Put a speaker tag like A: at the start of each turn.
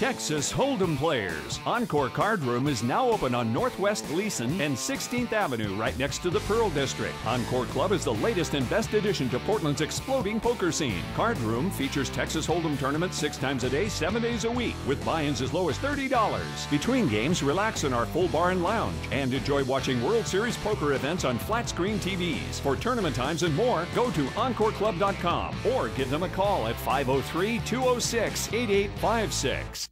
A: Texas Hold'em players. Encore Card Room is now open on Northwest Glisan and 16th Avenue, right next to the Pearl District. Encore Club is the latest and best addition to Portland's exploding poker scene. Card Room features Texas Hold'em tournaments six times a day, seven days a week, with buy-ins as low as $30. Between games, relax in our full bar and lounge, and enjoy watching World Series poker events on flat screen TVs. For tournament times and more, go to EncoreClub.com or give them a call at 503 206 8856.